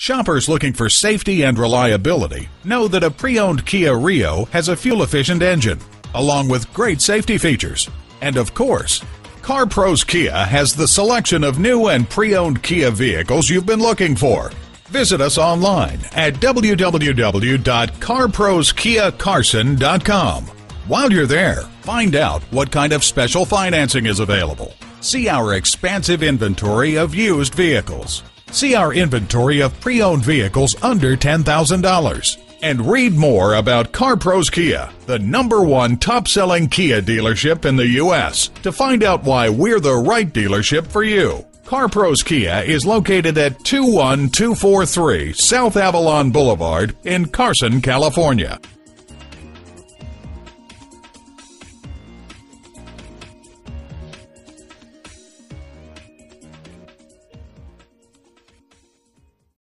Shoppers looking for safety and reliability know that a pre-owned Kia Rio has a fuel-efficient engine, along with great safety features. And of course, CarPros Kia has the selection of new and pre-owned Kia vehicles you've been looking for. Visit us online at www.carproskiacarson.com. While you're there, find out what kind of special financing is available. See our expansive inventory of used vehicles. See our inventory of pre owned vehicles under $10,000. And read more about CarPros Kia, the number one top selling Kia dealership in the U.S., to find out why we're the right dealership for you. CarPros Kia is located at 21243 South Avalon Boulevard in Carson, California.